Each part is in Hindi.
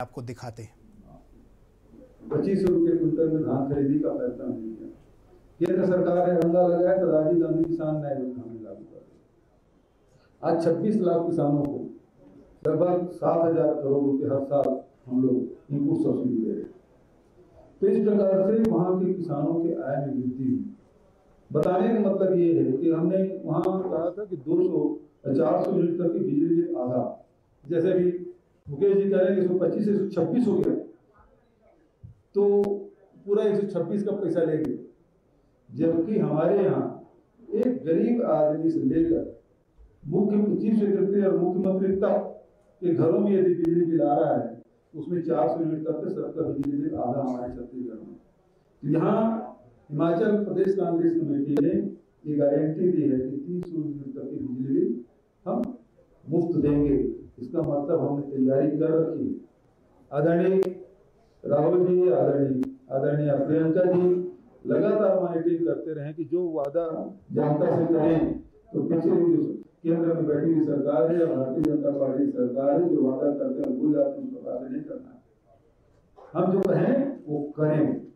आपको दिखाते हैं। पच्चीस सौ रुपये क्विंटल में धान खरीदी का फैसला नहीं किया। केंद्र सरकार ने रंगा लगाया तो राजीव गांधी किसान न्याय योजना में लागू कर आज 26 लाख किसानों को लगभग सात हज़ार करोड़ रुपए हर साल हम लोग इनपुट सब्सिडी दे रहे तो इस प्रकार से वहाँ के किसानों के आय में वृद्धि हुई। बताने का मतलब ये है कि हमने वहाँ कहा था कि 200 चार सौ यूनिट की बिजली आधा, जैसे कि मुकेश जी कह रहे हैं कि 125 से छब्बीस हो गया। तो पूरा 126 का पैसा लेंगे जबकि हमारे यहाँ एक गरीब आदमी से लेकर मुख्य चीफ सेक्रेटरी और मुख्यमंत्री तक के घरों में यदि बिजली बिल आ रहा है उसमें चार सौ यूनिट तक सबका बिजली बिल आधा हमारे छत्तीसगढ़ में। तो यहाँ हिमाचल प्रदेश, कांग्रेस कमेटी ने ये गारंटी दी है कि तीन सौ यूनिट तक की बिजली बिल हम मुफ़्त देंगे। इसका मतलब हमने तैयारी कर रखी आदरणीय राहुल जी, आदरणीय आदरणीय प्रियंका जी, लगातार मॉनिटरिंग करते रहे कि जो वादा जनता से करें तो पिछले केंद्र में बैठी हुई सरकार है, भारतीय जनता पार्टी सरकार है, जो वादा करते हैं भूल जाते हैं, उस प्रकार से नहीं करना हम जो कहें, वो करें।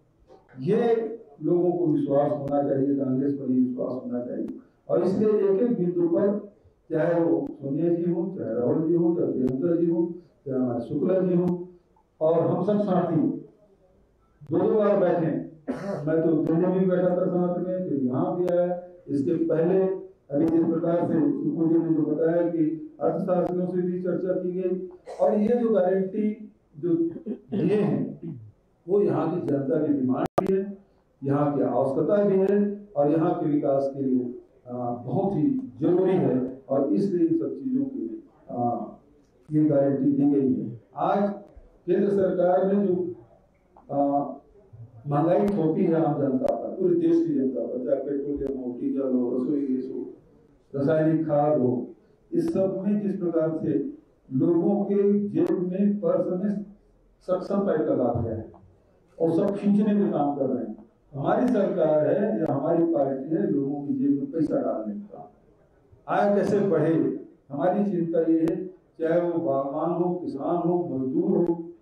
ये लोगों को विश्वास होना चाहिए, कांग्रेस पर ये विश्वास होना चाहिए। और इसलिए एक एक बिंदु पर चाहे वो सोनिया जी हो, चाहे राहुल जी हो, चाहे प्रियंका जी हो, चाहे हमारे शुक्ला जी हो, और हम सब साथी दो दो बार बैठे मैं तो दिल्ली भी बैठा था साथ में, फिर यहाँ भी आया। इसके पहले अभी जिस प्रकार से सुकू जी ने जो बताया कि अर्थशास्त्रियों से भी चर्चा की गई, और ये जो गारंटी जो दिए हैं, वो यहाँ की जनता की डिमांड भी है, यहाँ की आवश्यकता भी है, और यहाँ के विकास के लिए बहुत ही ज़रूरी है। और इसलिए इन सब चीज़ों की ये गारंटी दी गई है। आज केंद्र सरकार ने जो महँगाई थोपी है आम जनता पर, पूरे देश की जनता पर, चाहे पेट्रोलियम हो, डीजल हो, रसोई गैस हो, रासायनिक खाद हो, इस सब में जिस प्रकार से लोगों के जेब में पर्स में सक्षम पैसा लगा दिया है और सब खींचने में काम कर रहे हैं। हमारी सरकार है, या हमारी पार्टी है, लोगों की जेब में पैसा डालने का आय कैसे बढ़े। हमारी चिंता ये है, चाहे वो बागवान हो, किसान हो, मजदूर हो,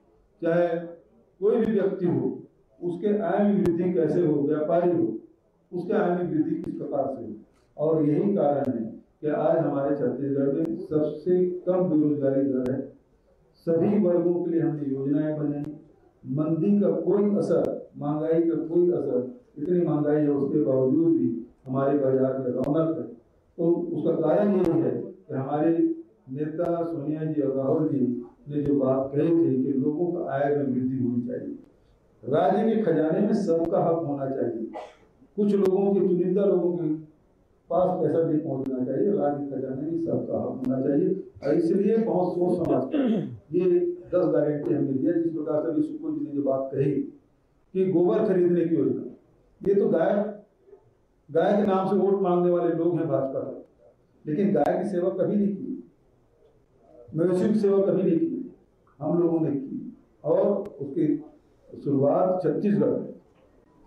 चाहे कोई भी व्यक्ति हो, उसके आय में वृद्धि कैसे हो, व्यापारी हो, उसके आय में वृद्धि किस प्रकार से हो? और यही कारण है कि आज हमारे छत्तीसगढ़ में सबसे कम बेरोजगारी दर है। सभी वर्गों के लिए हमने योजनाएँ बनाई। मंदी का कोई असर, महँगाई का कोई असर, इतनी महँगाई है, उसके बावजूद भी हमारे बाज़ार में रौनक है। तो उसका कारण यही है कि हमारे नेता सोनिया जी और राहुल जी ने जो बात कही थी कि लोगों का आय में वृद्धि होनी चाहिए। राज्य के खजाने में सबका हक होना चाहिए। कुछ लोगों के, चुनिंदा लोगों के पास पैसा नहीं पहुँचना चाहिए, राज्य खजाने में सबका हक होना चाहिए। और इसलिए बहुत सोच समझ ये दस गारंटी हमने दिया, जिस प्रकार से अभी सुकुल जी ने जो बात कही कि गोबर खरीदने की योजना। ये तो गाय गाय के नाम से वोट मांगने वाले लोग हैं भाजपा के। लेकिन गाय की सेवा कभी नहीं की। मवेशियों की सेवा कभी नहीं की। हम लोगों ने की। और उसकी शुरुआत छत्तीसगढ़ में।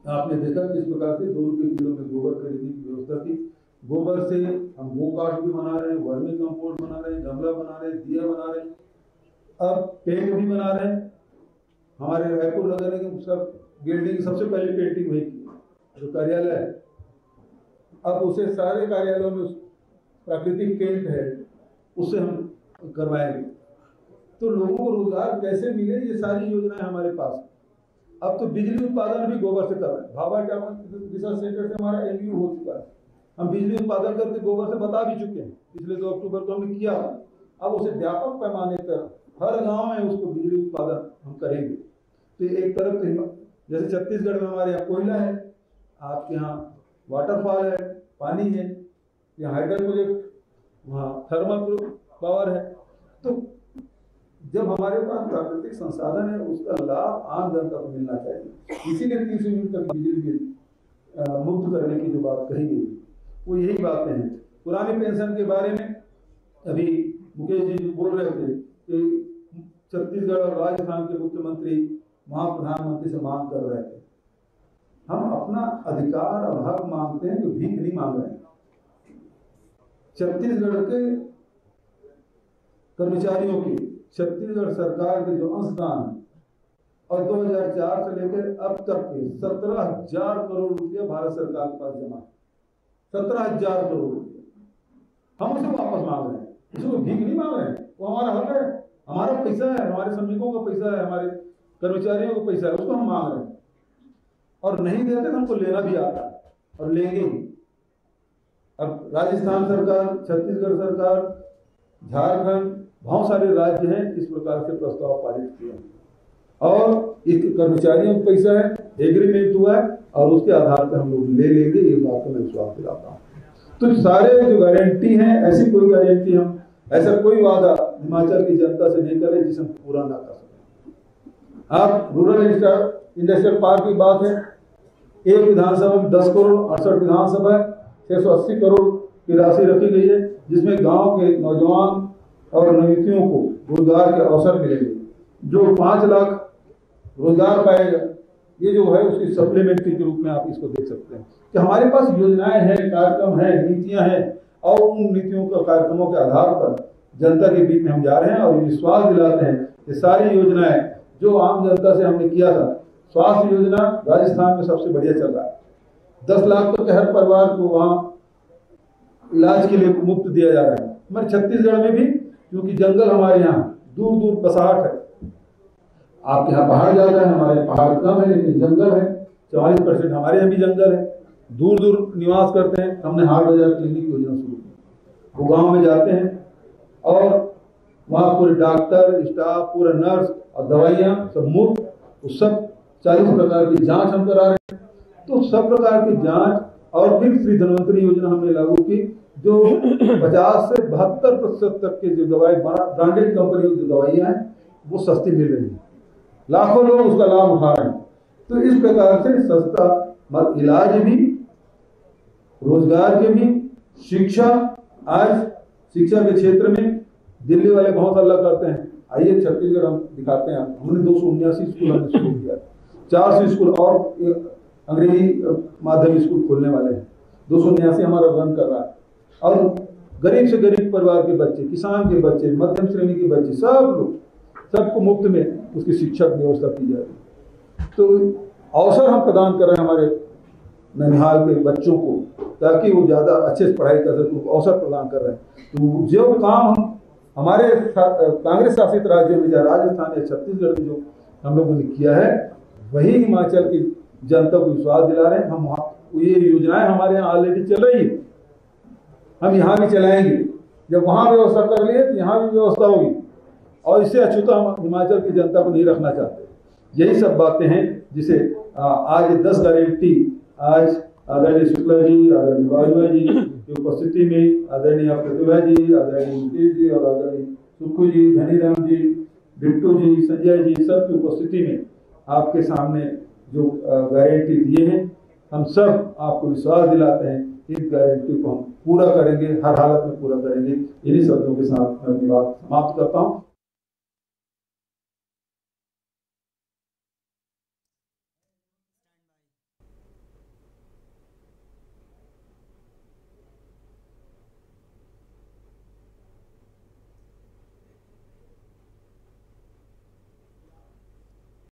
आपने देखा किस प्रकार से दो रुपये किलो में गोबर खरीदने की व्यवस्था थी गोबर से हम गो काट भी बना रहे हैं, वर्मी कंपोस्ट बना रहे हैं, गमला बना रहे हैं, दिया बना रहे हैं। अब पेंट भी बना रहे हैं। हमारे रायपुर नगर के उसका बिल्डिंग सबसे पहले पेंटिंग हुई थी जो कार्यालय है। अब उसे सारे कार्यालयों में प्राकृतिक पेंट है उससे हम करवाएँगे। तो लोगों को रोज़गार कैसे मिले, ये सारी योजनाएँ हमारे पास अब तो बिजली उत्पादन भी गोबर से कर रहे हैं। भाभा रिसर्च सेंटर से हमारा एमयू हो चुका है। हम बिजली उत्पादन करके गोबर से बता भी चुके हैं। पिछले दो अक्टूबर को हमने किया अब उसे व्यापक पैमाने पर हर गाँव में उसको बिजली उत्पादन हम करेंगे। तो एक तरफ़ तो जैसे छत्तीसगढ़ में हमारे यहाँ कोयला है, आपके यहाँ वाटरफॉल है पानी है यहाँ हाइडल प्रोजेक्ट वहाँ थर्मल पावर है। तो जब हमारे पास प्राकृतिक संसाधन है, उसका लाभ आम जनता को मिलना चाहिए। इसीलिए तीस यूनिट तक बिजली बिल मुक्त करने की जो बात कही गई, वो यही बातें हैं। पुरानी पेंशन के बारे में अभी मुकेश जी जो बोल रहे थे कि छत्तीसगढ़ और राजस्थान के मुख्यमंत्री वहाँ प्रधानमंत्री से मांग कर रहे थे। हम अपना अधिकार और हक मांगते हैं तो भीख नहीं मांग रहे हैं। छत्तीसगढ़ के कर्मचारियों की, छत्तीसगढ़ सरकार के जो अंशदान और 2004 से लेकर अब तक के सत्रह हज़ार करोड़ रुपया भारत सरकार के पास जमा सत्रह हज़ार करोड़ हम उसे वापस मांग रहे हैं। उसको भीख नहीं मांग रहे हैं। वो हमारा हक है। हमारा पैसा है, हमारे श्रमिकों का पैसा है, हमारे कर्मचारियों का पैसा है, उसको हम मांग रहे हैं। और नहीं देते तो हमको लेना भी आता। और लेंगे अब राजस्थान सरकार, छत्तीसगढ़ सरकार, झारखंड, बहुत सारे राज्य हैं इस प्रकार से प्रस्ताव पारित किए हैं। और एक कर्मचारियों को पैसा है एग्रीमेंट हुआ है, और उसके आधार पर हम लोग ले लेंगे, ये बात को मैं विश्वास दिलाता हूँ। तो सारे जो गारंटी हैं, ऐसी कोई गारंटी हम, ऐसा कोई वादा हिमाचल की जनता से नहीं करें जिसे हम पूरा ना कर सकें। आप रूरल इंडस्ट्रियल पार्क की बात है एक विधानसभा में दस करोड़, अड़सठ विधानसभा है, छह सौ अस्सी करोड़ की राशि रखी गई है, जिसमें गाँव के नौजवान और नवयुवतियों को रोज़गार के अवसर मिलेंगे। जो पाँच लाख रोज़गार पाएगा, ये जो है उसकी सप्लीमेंट्री के रूप में आप इसको देख सकते हैं कि हमारे पास योजनाएँ हैं, कार्यक्रम हैं, नीतियाँ हैं, और उन नीतियों का कार्यक्रमों के आधार पर जनता के बीच में हम जा रहे हैं और विश्वास दिलाते हैं कि सारी योजनाएँ जो आम जनता से हमने किया था स्वास्थ्य योजना राजस्थान में सबसे बढ़िया चल रहा है। दस लाख तक के हर परिवार को वहाँ इलाज के लिए मुफ़्त दिया जा रहा है। हमारे छत्तीसगढ़ में भी, क्योंकि जंगल हमारे यहाँ दूर दूर बसाहट है। आपके यहाँ पहाड़ ज़्यादा है, हमारे पहाड़ कम है, लेकिन जंगल है। चौवालीस परसेंट हमारे यहाँ भी जंगल है। दूर दूर निवास करते हैं। हमने हाट बाज़ार क्लिनिक योजना शुरू की। वो गाँव में जाते हैं और वहाँ पूरे डॉक्टर, स्टाफ, पूरा नर्स और दवाइयाँ सब मुफ़्त वो सब चालीस प्रकार की जाँच हम करा रहे हैं। तो सब प्रकार की जाँच और फिर श्री धनवंतरी योजना हमने लागू की, जो 50 से बहत्तर प्रतिशत तक के जो दवाई, ब्रांडेड कंपनियों की दवाइयाँ हैं, वो सस्ती मिल रही हैं। लाखों लोग उसका लाभ उठा रहे हैं। तो इस प्रकार से सस्ता मत इलाज भी, रोज़गार के भी, शिक्षा, आज शिक्षा के क्षेत्र में दिल्ली वाले बहुत अल्लाह करते हैं। आइए छत्तीसगढ़ हम दिखाते हैं। हमने दो सौ उन्यासी स्कूल हमने शुरू किया। चार सौ स्कूल और अंग्रेज़ी माध्यम स्कूल खोलने वाले हैं। दो सौ उन्यासी हमारा रन कर रहा है। और गरीब से गरीब परिवार के बच्चे, किसान के बच्चे, मध्यम श्रेणी के बच्चे, सब लोग, सबको मुफ़्त में उसकी शिक्षा की व्यवस्था की जा रही है। तो अवसर हम प्रदान कर रहे हैं हमारे ननिहाल के बच्चों को, ताकि वो ज़्यादा अच्छे से पढ़ाई कर सकें अवसर प्रदान कर रहे हैं। तो जो काम हम, हमारे कांग्रेस शासित राज्यों में या राजस्थान या छत्तीसगढ़ में जो हम लोगों ने किया है वही हिमाचल की जनता को विश्वास दिला रहे हैं। हम ये योजनाएँ हमारे यहाँ ऑलरेडी चल रही है। हम यहाँ भी चलाएँगे। जब वहाँ व्यवस्था कर लिए तो यहाँ भी व्यवस्था होगी। और इससे अछूता हम हिमाचल की जनता को नहीं रखना चाहते। यही सब बातें हैं जिसे आज दस गारंटी आज आदरणीय शुक्ला जी, आदरणीय वाजवा जी की उपस्थिति में आदरणीय प्रतिभा जी, आदरणीय मुकेश जी और आदरणीय सुखू जी, धनीराम जी, बिट्टू जी, संजय जी सब की उपस्थिति में आपके सामने जो गारंटी दिए हैं, हम सब आपको विश्वास दिलाते हैं इस गारंटी को हम पूरा करेंगे, हर हालत में पूरा करेंगे। इन्हीं शब्दों के साथ मैं अपनी बात समाप्त करता हूँ।